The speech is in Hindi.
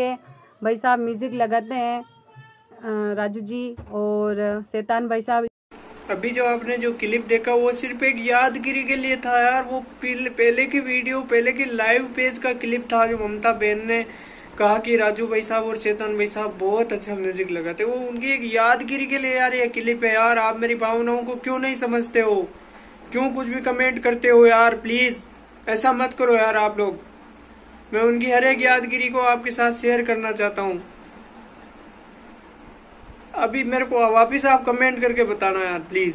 के भाई साहब म्यूज़िक लगाते हैं राजू जी और शैतान भाई साहब। अभी जो आपने जो क्लिप देखा, वो सिर्फ़ एक यादगिरी के लिए था यार। वो पहले की वीडियो पहले की लाइव पेज का क्लिप था जो ममता बहन ने कहा कि राजू भाई साहब और चेतन भाई साहब बहुत अच्छा म्यूज़िक लगाते वो उनकी एक यादगिरी के लिए यार ये क्लिप है यार। आप मेरी भावनाओं को क्यों नहीं समझते हो? क्यों कुछ भी कमेंट करते हो यार? प्लीज़ ऐसा मत करो यार आप लोग। मैं उनकी हर एक यादगिरी को आपके साथ शेयर करना चाहता हूँ। अभी मेरे को वापिस आप कमेंट करके बताना यार प्लीज़